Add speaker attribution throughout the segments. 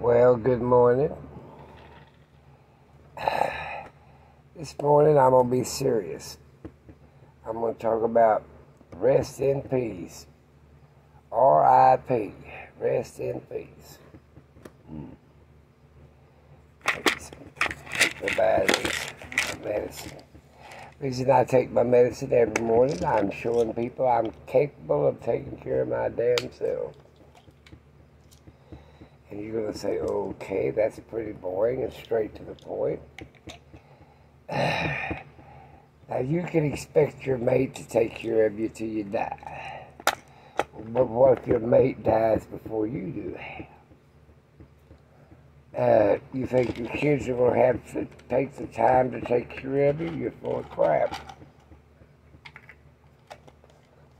Speaker 1: Well, good morning. This morning I'm going to be serious. I'm going to talk about rest in peace. R.I.P. Rest in peace. Mm. The medicine. reason I take my medicine every morning, I'm showing people I'm capable of taking care of my damn self. And you're going to say, okay, that's pretty boring and straight to the point. now, you can expect your mate to take care of you till you die. But what if your mate dies before you do? Uh, you think your kids are going to have to take the time to take care of you? You're full of crap.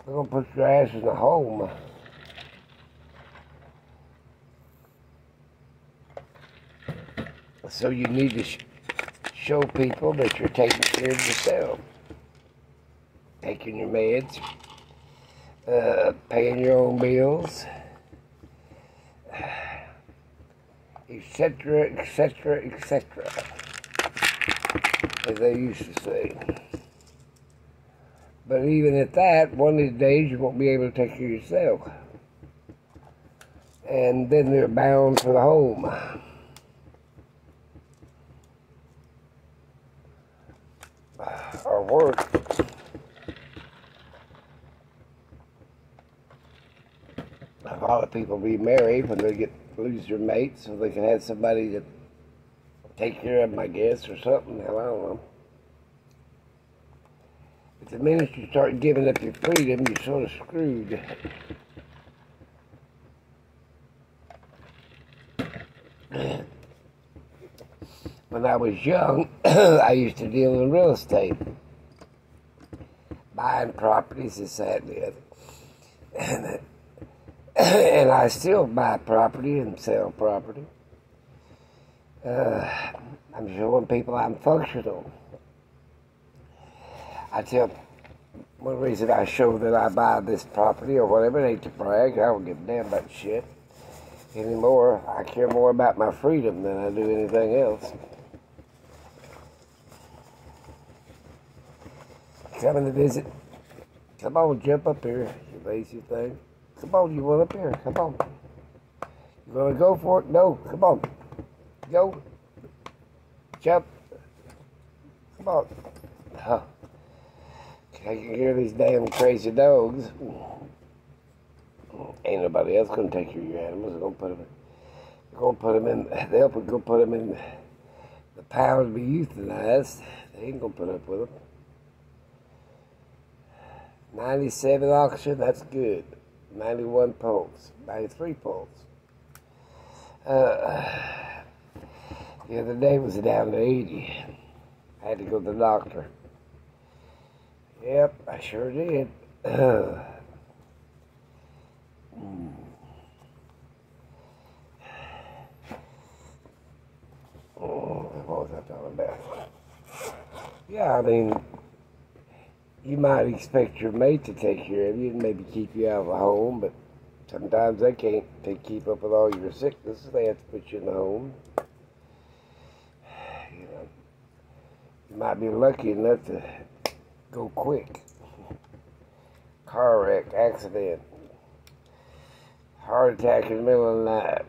Speaker 1: They're going to put your ass in a home. So you need to sh show people that you're taking care of yourself. Taking your meds, uh, paying your own bills, etc., etc., etc., as they used to say. But even at that, one of these days you won't be able to take care of yourself. And then they're bound for the home. Or work. A lot of people remarry when they get lose their mate, so they can have somebody to take care of them, I guess, or something. Hell, I don't know. But the minute you start giving up your freedom, you're sort of screwed. when I was young, I used to deal in real estate, buying properties, this, that, and the other. And, and I still buy property and sell property. Uh, I'm showing people I'm functional. I tell one reason I show that I buy this property or whatever, it ain't to brag. I don't give a damn about shit anymore. I care more about my freedom than I do anything else. Coming to visit. Come on, jump up here, you lazy thing. Come on, you want up here. Come on. You want to go for it? No, come on. Go. Jump. Come on. Huh. I can hear these damn crazy dogs. Ain't nobody else gonna take care of your animals. They're gonna put them. They're gonna put them in. They'll go put them in the pound to be euthanized. They ain't gonna put up with them. 97 oxygen, that's good. 91 pulse, 93 pulse. Uh, the other day was down to 80. I had to go to the doctor. Yep, I sure did. Uh, Oh, what was I talking about? Yeah, I mean, you might expect your mate to take care of you and maybe keep you out of the home, but sometimes they can't to keep up with all your sickness. They have to put you in the home. You know, you might be lucky enough to go quick. Car wreck, accident, heart attack in the middle of the night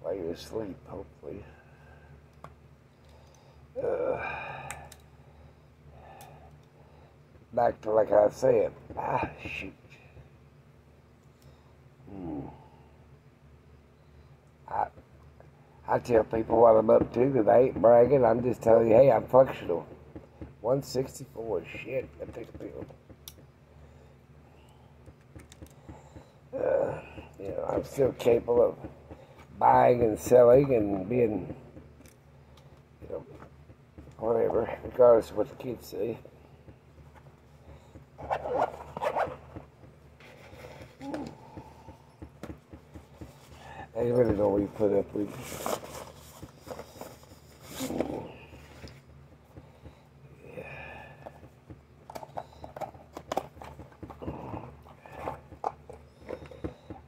Speaker 1: while you're asleep, hopefully. Uh, back to like I said. Ah, shoot. Hmm. I, I tell people what I'm up to because I ain't bragging. I'm just telling you, hey, I'm functional. 164, shit. I take a pill. Uh, you know, I'm still capable of buying and selling and being, you know, whatever, regardless of what the kids say. I really don't to put up with.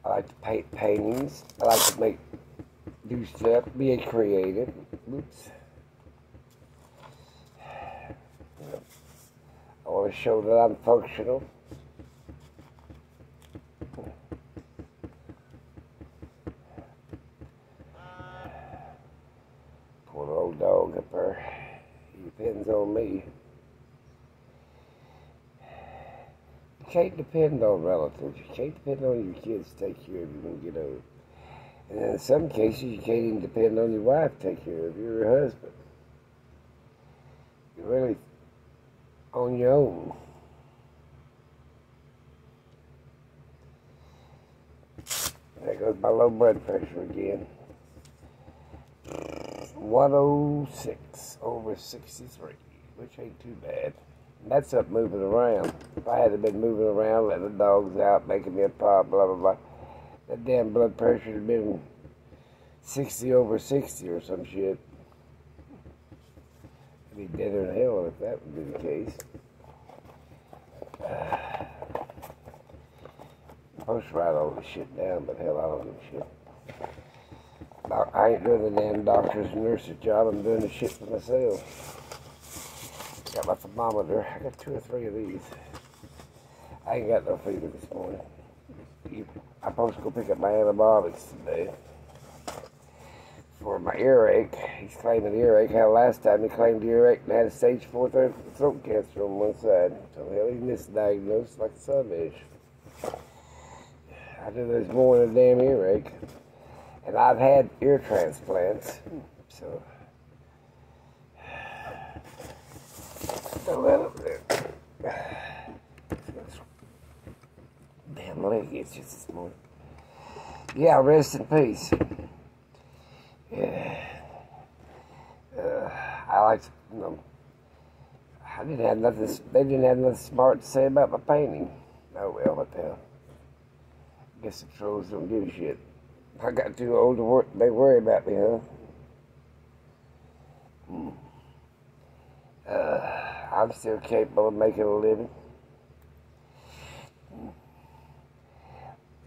Speaker 1: I like to paint paintings. I like to make do stuff, be creative. Oops. I want to show that I'm functional. Poor old dog up there. He depends on me. You can't depend on relatives. You can't depend on your kids to take care of you when you get old. And in some cases, you can't even depend on your wife to take care of you or your husband. You're really on your own. There goes my low blood pressure again. 106 over 63, which ain't too bad. That's up moving around. If I hadn't been moving around, letting the dogs out, making me a pop, blah, blah, blah, that damn blood pressure had been 60 over 60 or some shit. Be deader than hell if that would be the case. Supposed write all this shit down, but hell, I don't give a shit. I ain't doing the damn doctor's and nurse's job. I'm doing the shit for myself. Got my thermometer. I got two or three of these. I ain't got no fever this morning. I'm supposed to go pick up my antibiotics today for my earache. He's claiming earache. How last time he claimed earache and had a stage four throat cancer on one side. So hell, he's misdiagnosed like a son bitch. I knew there's more than a damn earache. And I've had ear transplants, so. Damn leg itches this morning. Yeah, rest in peace. Yeah. Uh, I like, you know, I didn't have nothing, they didn't have nothing smart to say about my painting. Oh well, what the hell. I guess the trolls don't give a shit. I got too old to work, they worry about me, huh? Hmm. Uh, I'm still capable of making a living.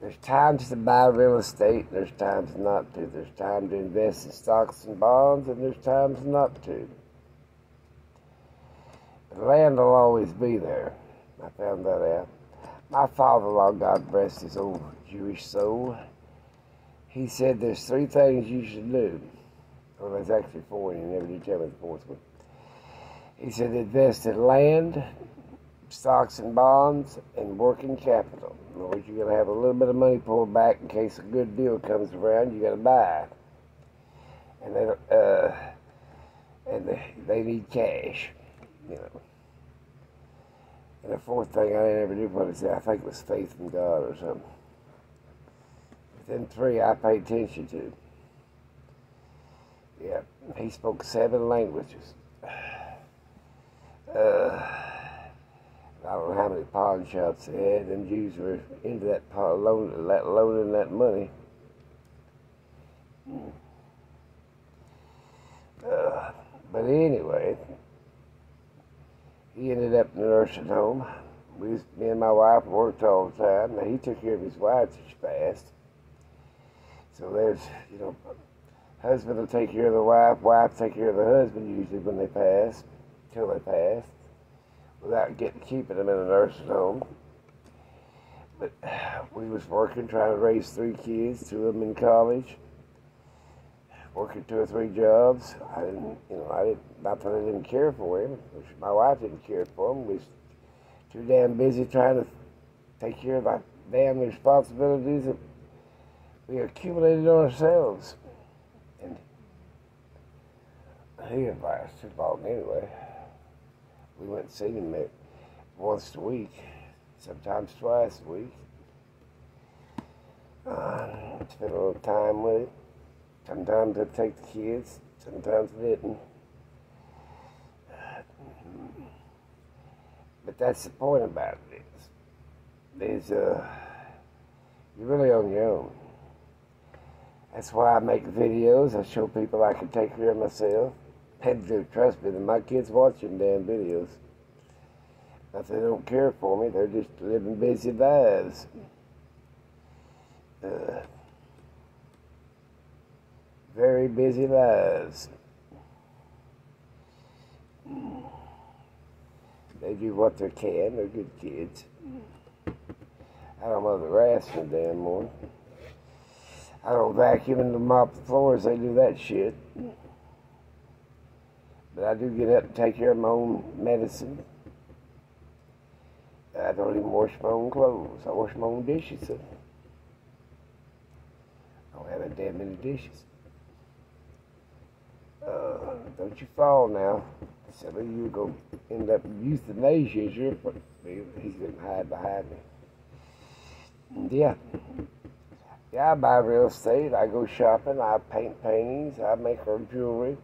Speaker 1: There's times to buy real estate, there's times not to. There's time to invest in stocks and bonds, and there's times not to. The land will always be there. I found that out. My father-in-law, God rest his old Jewish soul, he said there's three things you should do. Well, there's actually four, and he never did tell me the fourth one. He said invest in land, stocks and bonds, and working capital. In other words, you got to have a little bit of money pulled back in case a good deal comes around. You got to buy, and they uh, and they, need cash, you know. And the fourth thing I didn't ever do what is I think it was faith in God or something. But then three I pay attention to. Yeah, he spoke seven languages. Uh, I don't know how many pawn shops they had. Them Jews were into that loaning that, loaning that money. Uh, but anyway, he ended up in a nursing home. We, me and my wife worked all the time. Now, he took care of his wife she passed. So there's, you know, husband will take care of the wife, wife take care of the husband usually when they pass, till they pass without getting keeping them in a nursing home. But we was working, trying to raise three kids, two of them in college, working two or three jobs. I didn't, you know, I didn't, not that I didn't care for him. My wife didn't care for him. We was too damn busy trying to take care of our damn responsibilities that we accumulated on ourselves. And he advised about me anyway. We went and seen him once a week, sometimes twice a week. Uh, spent a little time with it. Sometimes I'd take the kids, sometimes I didn't. But that's the point about it is, is uh, you're really on your own. That's why I make videos. I show people I can take care of myself. And trust me, that my kids watching damn videos. If they don't care for me, they're just living busy lives. Uh, very busy lives. They do what they can. They're good kids. I don't mow the grass for damn morning. I don't vacuum and mop the floors. They do that shit. But I do get up and take care of my own medicine. I don't even wash my own clothes. I wash my own dishes. I don't have a damn many dishes. Uh, don't you fall now. Silly, you go end up euthanasia. You're, he's going to hide behind me. Yeah. Yeah, I buy real estate. I go shopping. I paint paintings. I make her jewelry.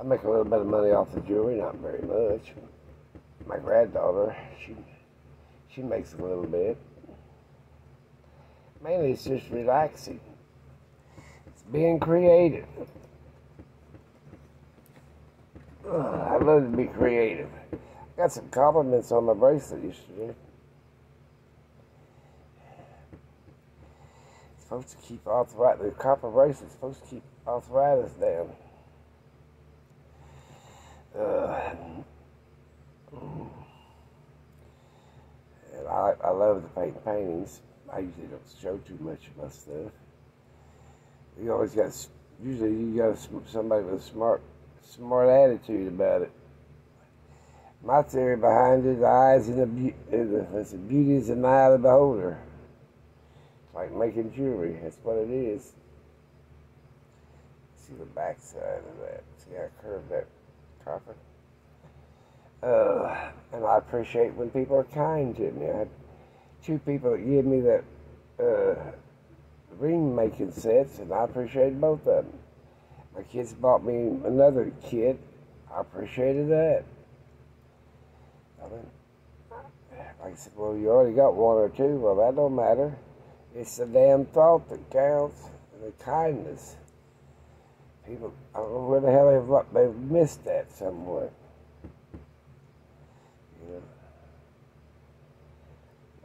Speaker 1: I make a little bit of money off the jewelry, not very much. My granddaughter, she she makes a little bit. Mainly, it's just relaxing. It's being creative. Ugh, I love to be creative. I got some compliments on my bracelet yesterday. supposed to keep arthritis. The copper bracelet's supposed to keep arthritis down. And I, I love to paint paintings. I usually don't show too much of my stuff. You always got, usually you got somebody with a smart, smart attitude about it. My theory behind it, the eyes and the, the, beauty is in the eye of the beholder like making jewelry. That's what it is. See the back side of that. See how curved that copper? Uh, and I appreciate when people are kind to me. I had two people that gave me that uh, ring making sets, and I appreciate both of them. My kids bought me another kit. I appreciated that. I mean, like I said, well, you already got one or two. Well, that don't matter. It's the damn thought that counts, and the kindness. People, I don't know where the hell they've, they've missed that somewhere. You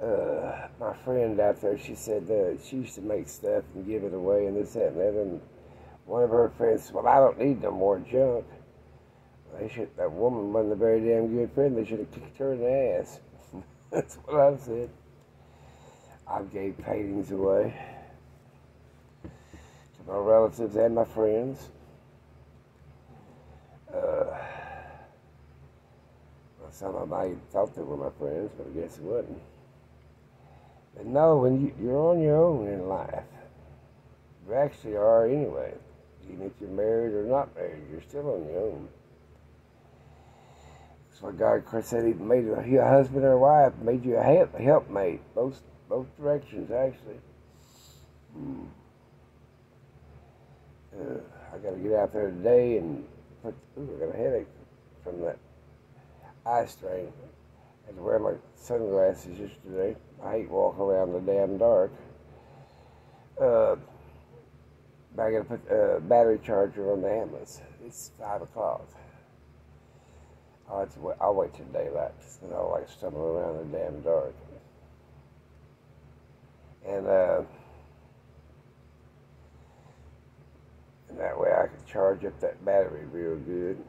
Speaker 1: know. Uh, my friend out there, she said that she used to make stuff and give it away and this, that, and that. And one of her friends said, Well, I don't need no more junk. They should, that woman wasn't a very damn good friend. They should have kicked her in the ass. That's what I said. I gave paintings away my relatives and my friends. Uh, some I thought they were my friends, but I guess it wasn't. But no, when you, you're on your own in life, you actually are anyway. Even if you're married or not married, you're still on your own. That's why God Christ said He made you a husband or a wife, made you a help, helpmate. Both both directions actually. Hmm. Uh, I got to get out there today and put. Ooh, I got a headache from that eye strain. I had to wear my sunglasses yesterday. I hate walking around the damn dark. Uh, I got to put a battery charger on the ambulance. It's five o'clock. I'll, wait, I'll wait till daylight because I don't like stumbling around the damn dark. And, uh, that way I can charge up that battery real good.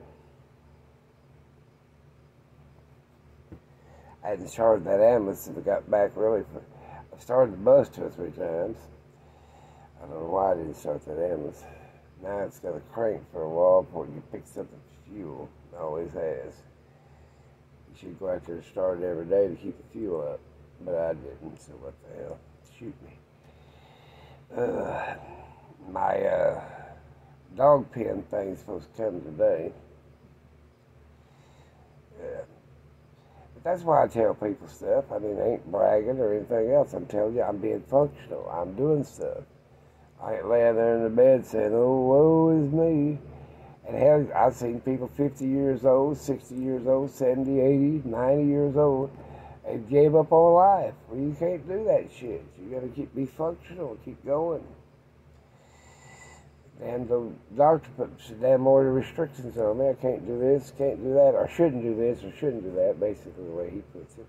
Speaker 1: I hadn't charged that ambulance since I got back really. For, I started the bus two or three times. I don't know why I didn't start that ambulance. Now it's got a crank for a while before it picks up the fuel. It always has. You should go out there and start it every day to keep the fuel up. But I didn't, so what the hell shoot me. Uh, my uh, dog pen thing's supposed to come today. That's why I tell people stuff. I mean, I ain't bragging or anything else. I'm telling you, I'm being functional. I'm doing stuff. I ain't laying there in the bed saying, oh, woe is me. And hell, I've seen people 50 years old, 60 years old, 70, 80, 90 years old and gave up on life. Well, you can't do that shit. You got to keep be functional, keep going. And the doctor puts damn more restrictions on me. I can't do this, can't do that, or shouldn't do this, or shouldn't do that. Basically, the way he puts it.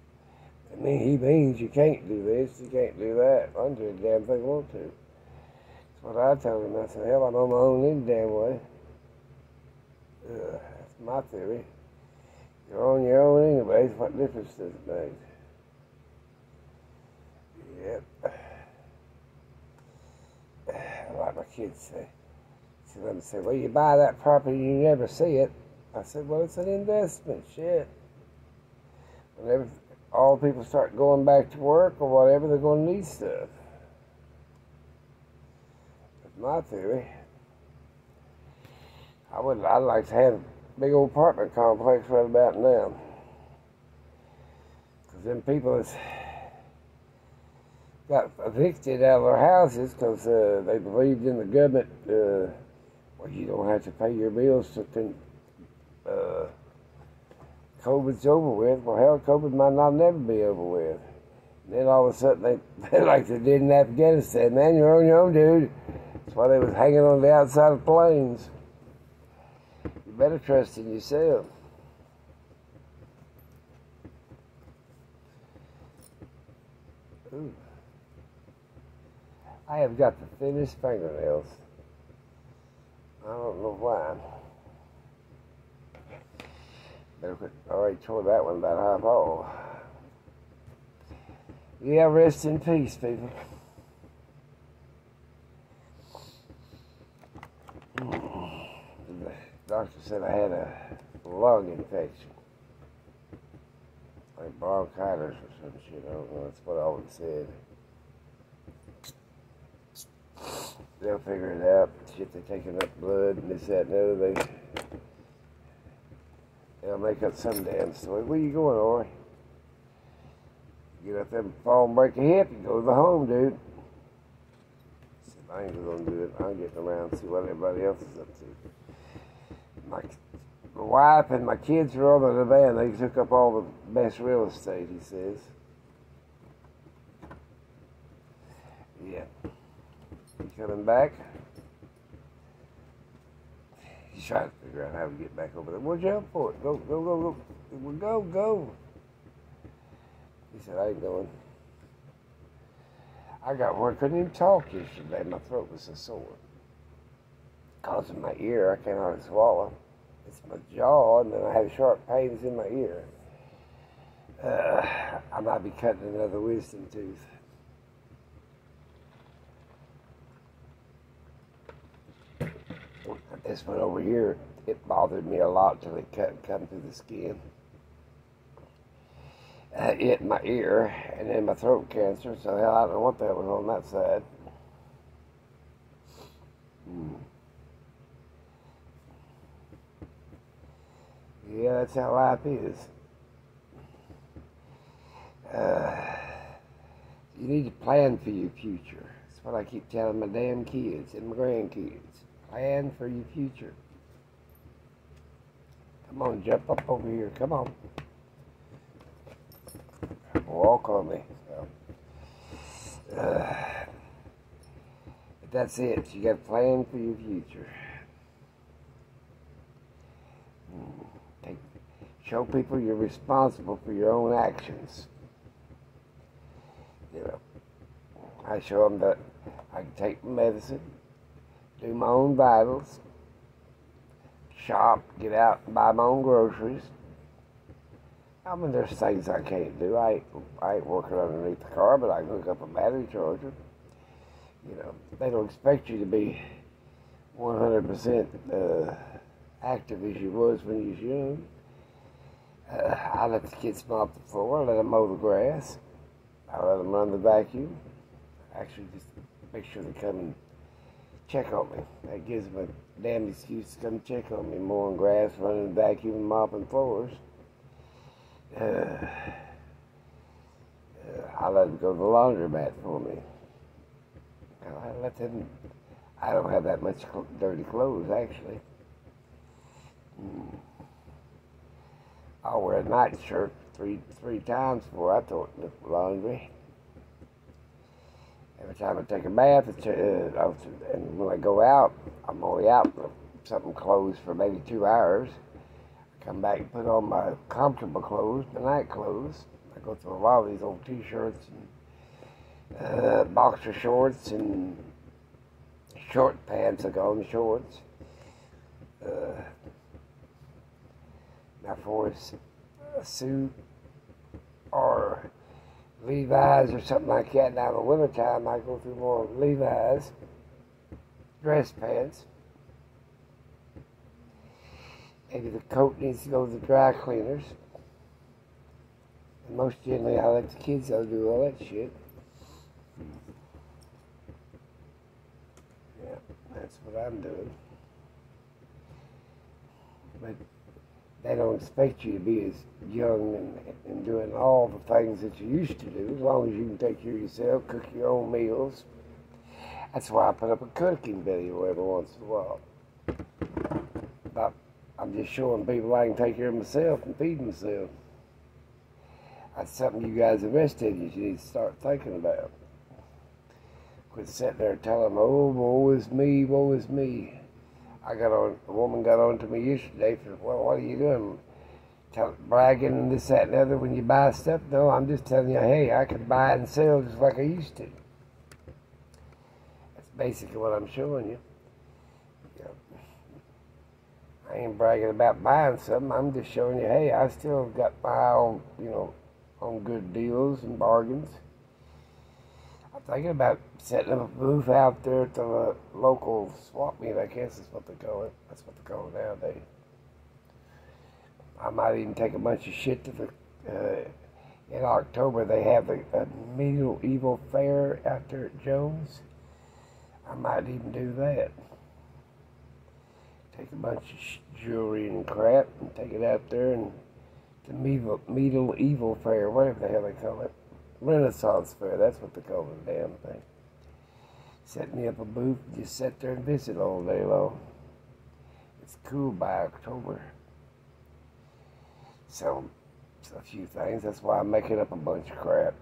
Speaker 1: I mean, he means you can't do this, you can't do that. I can do a damn thing I want to. That's what I told him. I said, hell, I'm on my own any damn way. Uh, that's my theory. You're on your own anyways. What difference does it make? Yep. Like my kids say. Them say, well, you buy that property, you never see it. I said, well, it's an investment. Shit. Whenever all people start going back to work or whatever, they're going to need stuff. That's my theory. I would. I'd like to have a big old apartment complex right about now. Because them people that's got evicted out of their houses because uh, they believed in the government. Uh, you don't have to pay your bills to. Uh, COVID's over with. Well, hell, COVID might not never be over with. And then all of a sudden, they like they did in Afghanistan. Man, you're on your own, dude. That's why they was hanging on the outside of planes. You better trust in yourself. Ooh. I have got the thinnest fingernails. I don't know why. Better quit. Already tore that one about half off. Yeah, rest in peace, people. The doctor said I had a lung infection. Like bronchitis or some shit. I don't know. That's what I always said. They'll figure it out. Shit, they're taking up blood and this, that, and the other. They They'll make up some damn story. Where you going, Ori? Get up there and fall and break a hip, and go to the home, dude. I said, I ain't gonna do it. I'm getting around and see what everybody else is up to. My, my wife and my kids are all in the van. They took up all the best real estate, he says. Yeah. You coming back? He's trying to figure out how to get back over there. You help for? Go, go, go, go. Well, go, go. He said, I ain't going. I got work. Couldn't even talk yesterday. My throat was so sore. Causing my ear. I can't hardly swallow. It's my jaw, and then I have sharp pains in my ear. Uh, I might be cutting another wisdom tooth. This one over here, it bothered me a lot till it cut come through the skin. Uh, it my ear and then my throat cancer. So hell, I don't know what that was on that side. Hmm. Yeah, that's how life is. Uh, you need to plan for your future. That's what I keep telling my damn kids and my grandkids. Plan for your future. Come on, jump up over here. Come on. Walk on me. So, uh, but that's it. You got to plan for your future. Take, show people you're responsible for your own actions. You know, I show them that I can take medicine, do my own vitals, shop, get out and buy my own groceries. I mean, there's things I can't do. I I ain't working underneath the car, but I can hook up a battery charger. You know, they don't expect you to be 100% uh, active as you was when you was young. Uh, I let the kids mop the floor, I let them mow the grass, I let them run the vacuum. Actually, just make sure they come and check on me. That gives them a damn excuse to come check on me. Mowing grass, running vacuum, mopping floors. Uh, uh, I let them go to the laundromat for me. I let them. I don't have that much cl- dirty clothes actually. Mm. I'll wear a night shirt three three times before I throw it in the laundry. Every time I take a bath, it's, uh, and when I go out, I'm only out for something clothes for maybe two hours. I come back and put on my comfortable clothes, the night clothes. I go through a lot of these old t-shirts and uh, boxer shorts and short pants I call them shorts. Uh, now for a suit or Levi's or something like that. Now in the wintertime I go through more Levi's dress pants. Maybe the coat needs to go to the dry cleaners. And most generally, I let the kids go do all that shit. Yeah, that's what I'm doing. But they don't expect you to be as young and, and doing all the things that you used to do, as long as you can take care of yourself, cook your own meals. That's why I put up a cooking video every once in a while. About I'm just showing people I can take care of myself and feed myself. That's something you guys the rest of you need to start thinking about. Quit sitting there telling them, oh, woe is me, woe is me. I got on, a woman got on to me yesterday for, well, what are you doing? Tell, bragging and this, that, and the other when you buy stuff? No, I'm just telling you, hey, I can buy and sell just like I used to. That's basically what I'm showing you. I ain't bragging about buying something. I'm just showing you, hey, I still got my own, you know, on good deals and bargains. Thinking about setting up a booth out there at the local swap meet, I guess is what they call it. That's what they call it nowadays. I might even take a bunch of shit to the, uh, in October they have a, a medieval fair out there at Jones. I might even do that take a bunch of jewelry and crap and take it out there and the medieval, medieval fair, whatever the hell they call it. Renaissance fair, that's what they call the damn thing. Set me up a booth, just sit there and visit all day long. It's cool by October. So, a few things. That's why I'm making up a bunch of crap.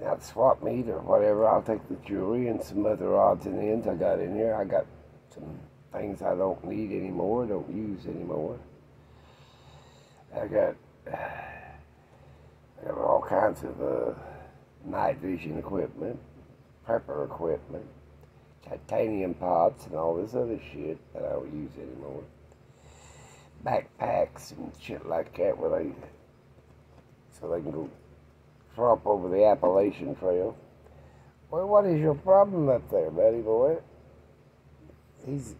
Speaker 1: Now, the swap meet or whatever, I'll take the jewelry and some other odds and ends I got in here. I got some things I don't need anymore, don't use anymore. I got, I got all kinds of uh, night vision equipment, prepper equipment, titanium pots, and all this other shit that I don't use anymore. Backpacks and shit like that where they, so they can go trump over the Appalachian Trail. Well, what is your problem up there, buddy boy? he's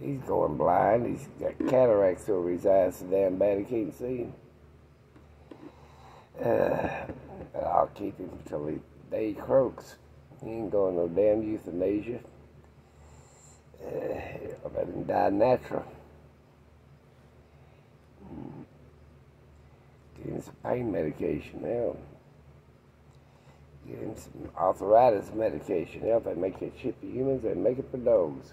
Speaker 1: he's going blind. He's got cataracts over his eyes so damn bad he can't see. Uh, I'll keep him till the day he croaks. He ain't going no damn euthanasia. Uh, I let him die natural. Give him some pain medication now. Give him some arthritis medication. Now, if they make that shit for humans, they make it for dogs.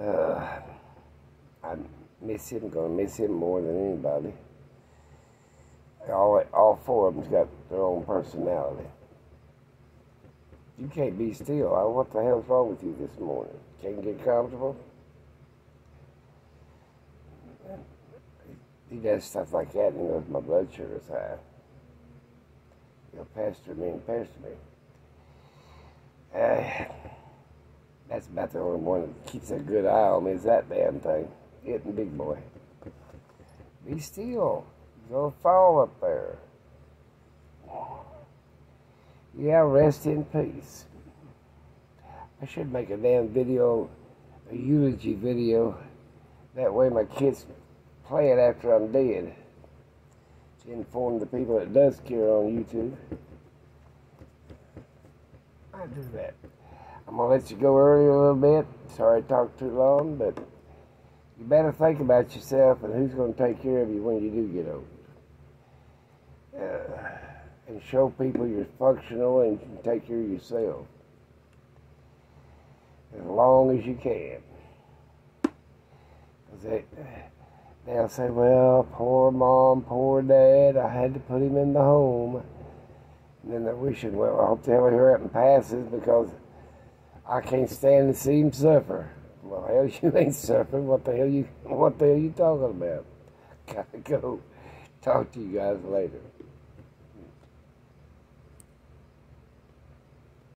Speaker 1: Uh, I miss him, gonna miss him more than anybody. All, all four of them's got their own personality. You can't be still. I, What the hell's wrong with you this morning? Can't get comfortable? He does stuff like that and knows my blood sugar's high. He'll pester me and pester me. Uh, that's about the only one that keeps a good eye on me is that damn thing. Hitting big boy. Be still. You're fall up there. Yeah, rest in peace. I should make a damn video, a eulogy video. That way my kids play it after I'm dead. To inform the people that does care on YouTube. I do that. I'm gonna let you go early a little bit. Sorry I talked too long, but you better think about yourself and who's gonna take care of you when you do get old. Uh, and show people you're functional and can take care of yourself as long as you can. They, they'll say, well, poor mom, poor dad, I had to put him in the home. And then they're wishing, well, I hope the hell he hurry up and passes because I can't stand to see him suffer. Well, hell, you ain't surfing. What the hell you? What the hell you talking about? Gotta go. Talk to you guys later.